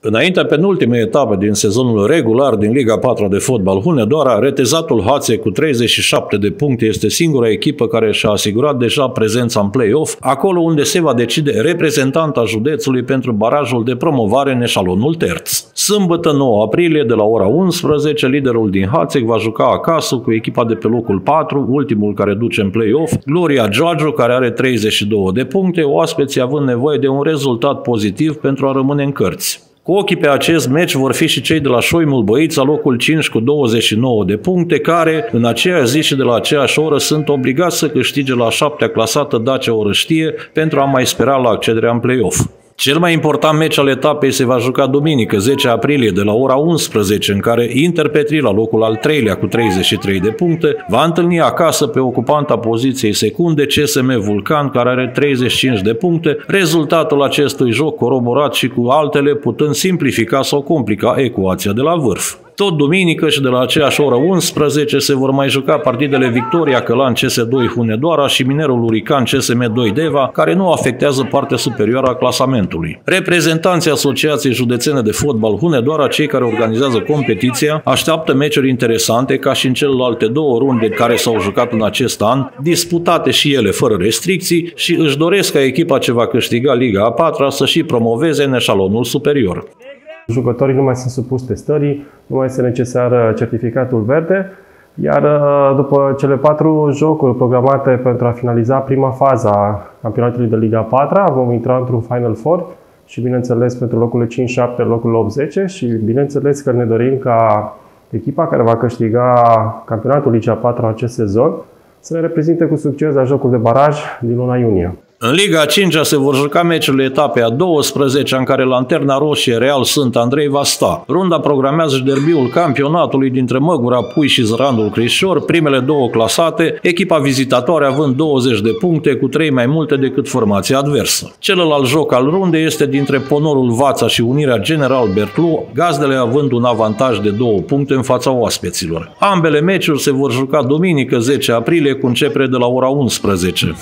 Înainte penultimei etape din sezonul regular din Liga 4 de fotbal Hunedoara, retezatul Hațe cu 37 de puncte este singura echipă care și-a asigurat deja prezența în play-off, acolo unde se va decide reprezentanta județului pentru barajul de promovare în eșalonul terț. Sâmbătă 9 aprilie, de la ora 11, liderul din Hațec va juca acasă cu echipa de pe locul 4, ultimul care duce în play-off, Gloria Giorgio, care are 32 de puncte, oaspeții având nevoie de un rezultat pozitiv pentru a rămâne în cărți. Cu ochii pe acest meci vor fi și cei de la Șoimul Băița, locul 5 cu 29 de puncte, care în aceeași zi și de la aceeași oră sunt obligați să câștige la șaptea clasată Dacia Orăștie pentru a mai spera la accederea în play-off. Cel mai important meci al etapei se va juca duminică, 10 aprilie, de la ora 11, în care Inter Petri, la locul al treilea cu 33 de puncte, va întâlni acasă pe ocupanta poziției secunde CSM Vulcan, care are 35 de puncte, rezultatul acestui joc coroborat și cu altele putând simplifica sau complica ecuația de la vârf. Tot duminică și de la aceeași oră 11 se vor mai juca partidele Victoria Călan CS2 Hunedoara și Minerul Urican CSM2 Deva, care nu afectează partea superioară a clasamentului. Reprezentanții Asociației Județene de Fotbal Hunedoara, cei care organizează competiția, așteaptă meciuri interesante ca și în celelalte două runde care s-au jucat în acest an, disputate și ele fără restricții și își doresc ca echipa ce va câștiga Liga a 4 să și promoveze în eșalonul superior. Jucătorii nu mai sunt supus testării, nu mai este necesar certificatul verde, iar uh, după cele patru jocuri programate pentru a finaliza prima fază a campionatului de Liga 4, vom intra într-un Final Four și bineînțeles pentru locurile 5-7, locul 8-10 și bineînțeles că ne dorim ca echipa care va câștiga campionatul Liga 4 acest sezon să ne reprezinte cu succes la jocul de baraj din luna iunie. În Liga 5 se vor juca meciurile etapei a 12 în care Lanterna Roșie Real Sunt Andrei va sta. Runda programează și derbiul campionatului dintre Măgura Pui și Zrandul Crișor, primele două clasate, echipa vizitatoare având 20 de puncte cu 3 mai multe decât formația adversă. Celălalt joc al rundei este dintre Ponorul Vața și Unirea General Bertlu, gazdele având un avantaj de 2 puncte în fața oaspeților. Ambele meciuri se vor juca duminică 10 aprilie cu începere de la ora 11.